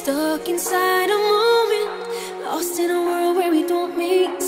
Stuck inside a moment Lost in a world where we don't make